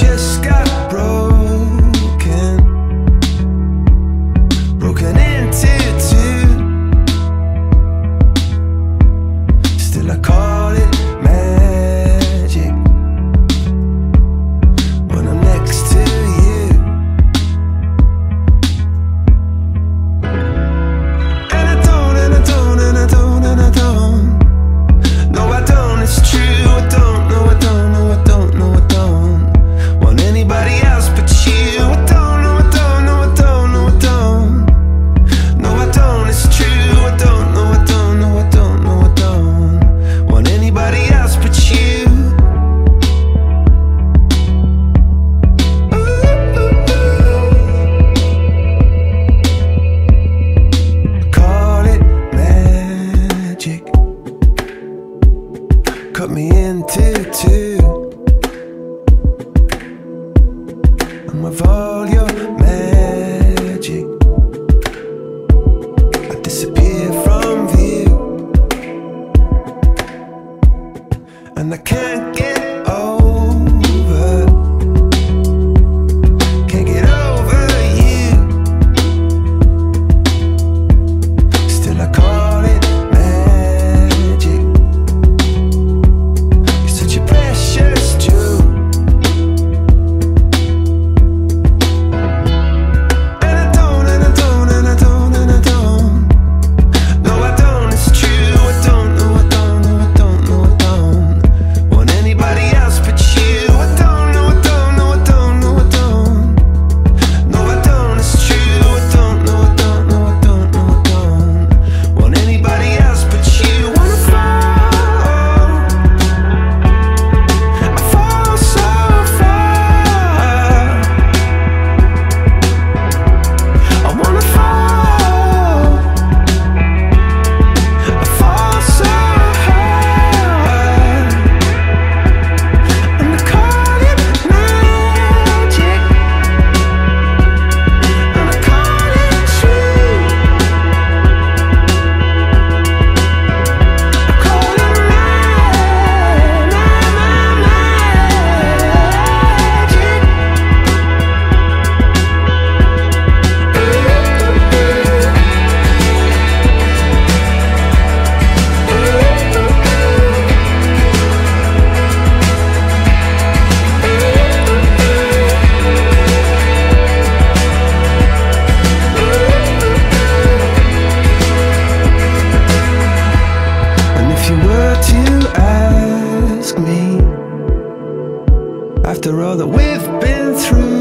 just got cut me in two, two. And with all your magic, I disappear from view. And I can't get. after all that we've been through.